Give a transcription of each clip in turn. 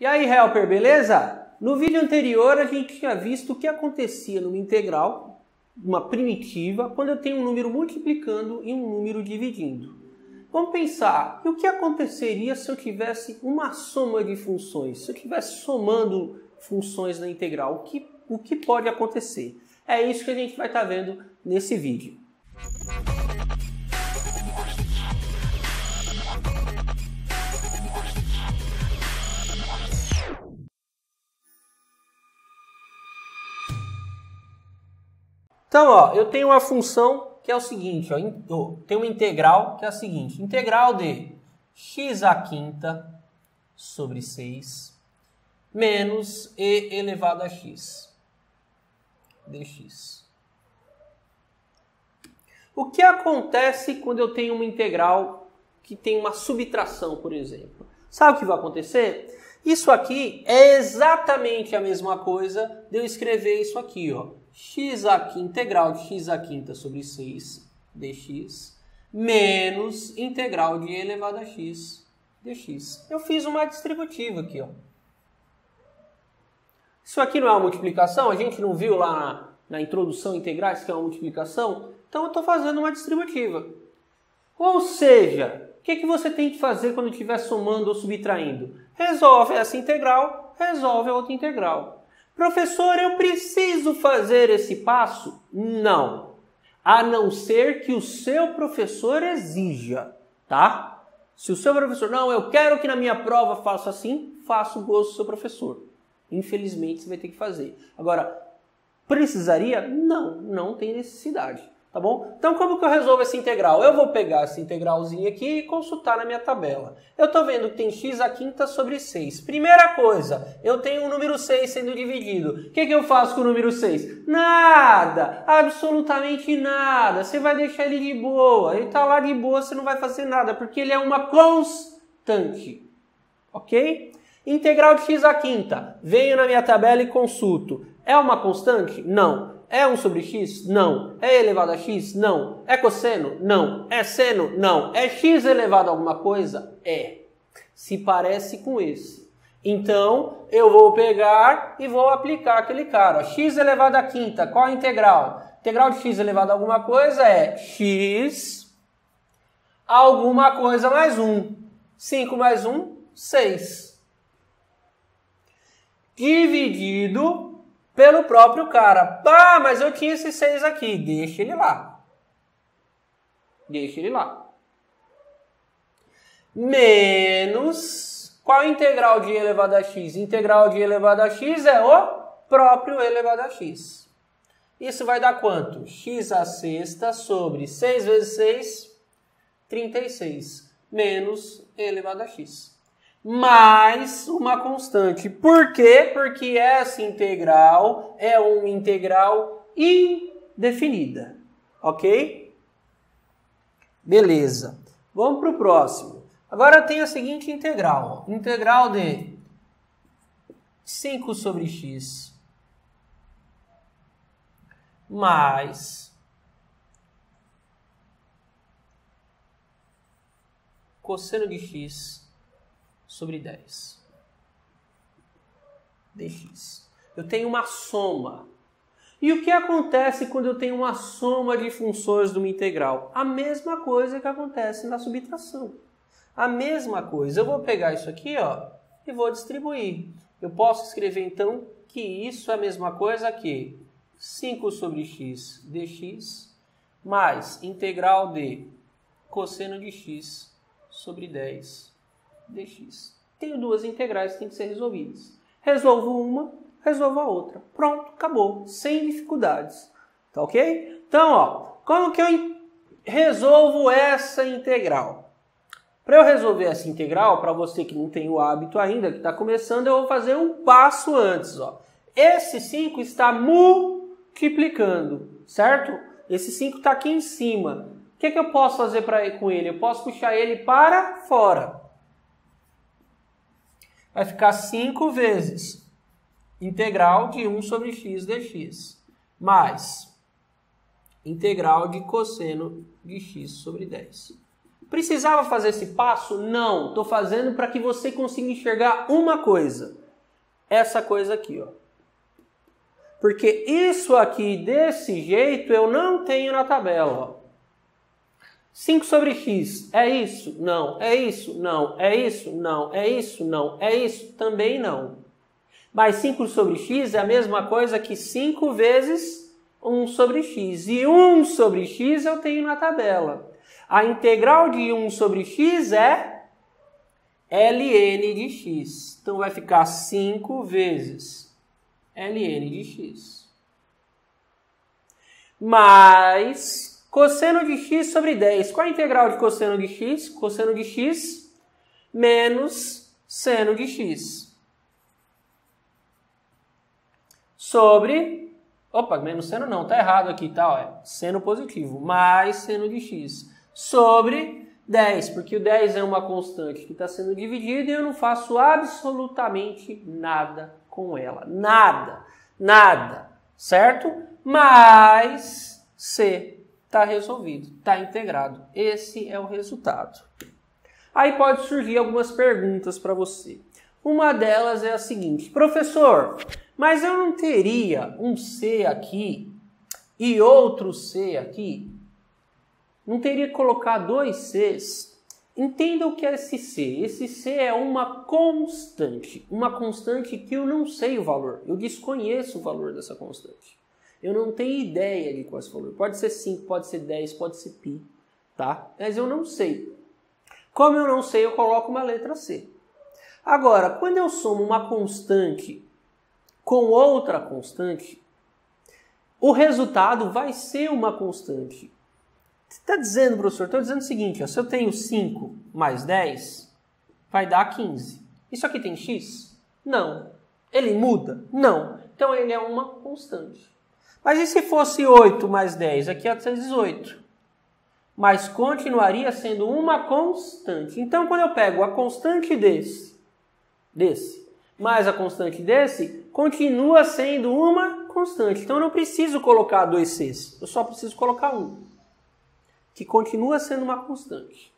E aí, Helper, beleza? No vídeo anterior a gente tinha visto o que acontecia numa integral, uma primitiva, quando eu tenho um número multiplicando e um número dividindo. Vamos pensar, o que aconteceria se eu tivesse uma soma de funções? Se eu estivesse somando funções na integral, o que, o que pode acontecer? É isso que a gente vai estar vendo nesse vídeo. Então, ó, eu tenho uma função que é o seguinte, ó, tem uma integral que é a seguinte, integral de x a quinta sobre 6 menos e elevado a x dx. O que acontece quando eu tenho uma integral que tem uma subtração, por exemplo? Sabe o que vai acontecer? Isso aqui é exatamente a mesma coisa de eu escrever isso aqui, ó x quinta, integral de x a quinta sobre 6 dx menos integral de e elevado a x dx. Eu fiz uma distributiva aqui, ó. Isso aqui não é uma multiplicação? A gente não viu lá na, na introdução integrais que é uma multiplicação? Então eu estou fazendo uma distributiva. Ou seja, o que, que você tem que fazer quando estiver somando ou subtraindo? Resolve essa integral, resolve a outra integral. Professor, eu preciso fazer esse passo? Não. A não ser que o seu professor exija, tá? Se o seu professor, não, eu quero que na minha prova faça assim, faça o gosto do seu professor. Infelizmente, você vai ter que fazer. Agora, precisaria? Não, não tem necessidade tá bom? Então como que eu resolvo essa integral? Eu vou pegar essa integralzinha aqui e consultar na minha tabela. Eu estou vendo que tem x a quinta sobre 6. Primeira coisa, eu tenho o número 6 sendo dividido. O que, que eu faço com o número 6? Nada! Absolutamente nada! Você vai deixar ele de boa. Ele está lá de boa, você não vai fazer nada, porque ele é uma constante. Ok? Integral de x a quinta. Venho na minha tabela e consulto. É uma constante? Não. É 1 sobre x? Não. É elevado a x? Não. É cosseno? Não. É seno? Não. É x elevado a alguma coisa? É. Se parece com esse. Então, eu vou pegar e vou aplicar aquele cara. x elevado a quinta, qual a integral? Integral de x elevado a alguma coisa é x alguma coisa mais 1. 5 mais 1, 6. Dividido pelo próprio cara. Ah, mas eu tinha esses seis aqui. Deixa ele lá. Deixa ele lá. Menos. Qual integral de elevado a x? Integral de elevado a x é o próprio elevado a x. Isso vai dar quanto? x a sexta sobre 6 vezes 6, 36. Menos elevado a x mais uma constante. Por quê? Porque essa integral é uma integral indefinida. Ok? Beleza. Vamos para o próximo. Agora tem a seguinte integral. Integral de 5 sobre x mais cosseno de x sobre 10 dx. Eu tenho uma soma. E o que acontece quando eu tenho uma soma de funções de uma integral? A mesma coisa que acontece na subtração. A mesma coisa. Eu vou pegar isso aqui ó, e vou distribuir. Eu posso escrever então que isso é a mesma coisa que 5 sobre x dx mais integral de cosseno de x sobre 10 dx. Tenho duas integrais que têm que ser resolvidas. Resolvo uma, resolvo a outra. Pronto, acabou. Sem dificuldades. Tá ok? Então, ó, como que eu resolvo essa integral? Para eu resolver essa integral, para você que não tem o hábito ainda, que está começando, eu vou fazer um passo antes. Ó. Esse 5 está multiplicando, certo? Esse 5 está aqui em cima. O que, que eu posso fazer pra, com ele? Eu posso puxar ele para fora vai ficar 5 vezes integral de 1 sobre x dx, mais integral de cosseno de x sobre 10. Precisava fazer esse passo? Não. Estou fazendo para que você consiga enxergar uma coisa. Essa coisa aqui, ó. Porque isso aqui, desse jeito, eu não tenho na tabela. Ó. 5 sobre x é isso? Não. É isso? Não. É isso? Não. É isso? Não. É isso? Também não. Mas 5 sobre x é a mesma coisa que 5 vezes 1 sobre x. E 1 sobre x eu tenho na tabela. A integral de 1 sobre x é ln de x. Então vai ficar 5 vezes ln de x. Mais cosseno de x sobre 10. Qual é a integral de cosseno de x? Cosseno de x menos seno de x. Sobre. Opa, menos seno não, tá errado aqui, tá? Ó, seno positivo. Mais seno de x. Sobre 10, porque o 10 é uma constante que está sendo dividida e eu não faço absolutamente nada com ela. Nada, nada, certo? Mas C está resolvido, está integrado. Esse é o resultado. Aí pode surgir algumas perguntas para você. Uma delas é a seguinte: professor, mas eu não teria um C aqui e outro C aqui? Não teria que colocar dois Cs? Entenda o que é esse C. Esse C é uma constante. Uma constante que eu não sei o valor. Eu desconheço o valor dessa constante. Eu não tenho ideia de esse valor. Pode ser 5, pode ser 10, pode ser π, tá? Mas eu não sei. Como eu não sei, eu coloco uma letra C. Agora, quando eu somo uma constante com outra constante, o resultado vai ser uma constante. Você está dizendo, professor? Estou dizendo o seguinte: ó, se eu tenho 5 mais 10, vai dar 15. Isso aqui tem x? Não. Ele muda? Não. Então ele é uma constante. Mas e se fosse 8 mais 10? Aqui é 18. Mas continuaria sendo uma constante. Então, quando eu pego a constante desse, desse, mais a constante desse, continua sendo uma constante. Então, eu não preciso colocar dois Cs. Eu só preciso colocar um que continua sendo uma constante.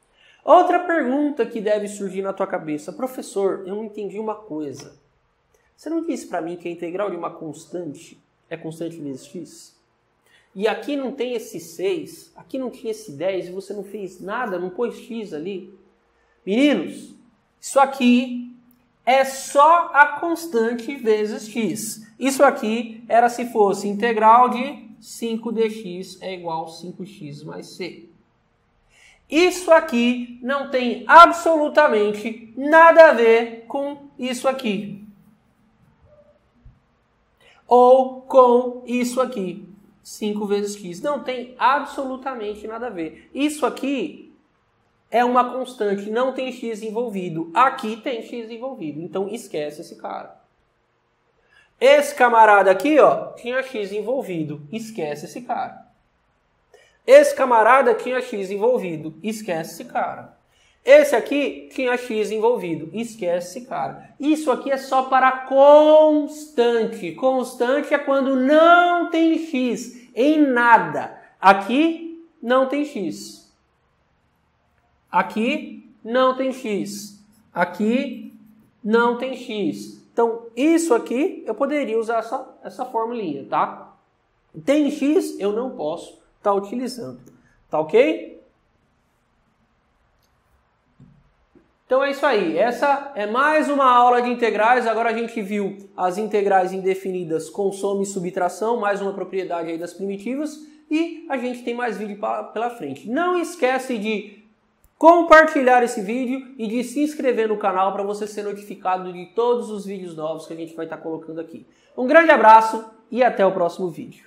Outra pergunta que deve surgir na tua cabeça, professor, eu não entendi uma coisa. Você não disse para mim que a integral de uma constante é constante vezes x? E aqui não tem esse 6, aqui não tinha esse 10 e você não fez nada, não pôs x ali. Meninos, isso aqui é só a constante vezes x. Isso aqui era se fosse integral de 5dx é igual a 5x mais c. Isso aqui não tem absolutamente nada a ver com isso aqui. Ou com isso aqui. 5 vezes x. Não tem absolutamente nada a ver. Isso aqui é uma constante, não tem x envolvido. Aqui tem x envolvido. Então esquece esse cara. Esse camarada aqui, ó, tinha X envolvido. Esquece esse cara. Esse camarada tinha X envolvido. Esquece esse cara. Esse aqui tinha X envolvido. Esquece esse cara. Isso aqui é só para constante. Constante é quando não tem X em nada. Aqui não tem X. Aqui não tem X. Aqui não tem X. Então, isso aqui eu poderia usar essa, essa formulinha, tá? Tem x, eu não posso estar tá utilizando, tá ok? Então é isso aí. Essa é mais uma aula de integrais. Agora a gente viu as integrais indefinidas com soma e subtração, mais uma propriedade aí das primitivas. E a gente tem mais vídeo pela frente. Não esquece de compartilhar esse vídeo e de se inscrever no canal para você ser notificado de todos os vídeos novos que a gente vai estar colocando aqui. Um grande abraço e até o próximo vídeo.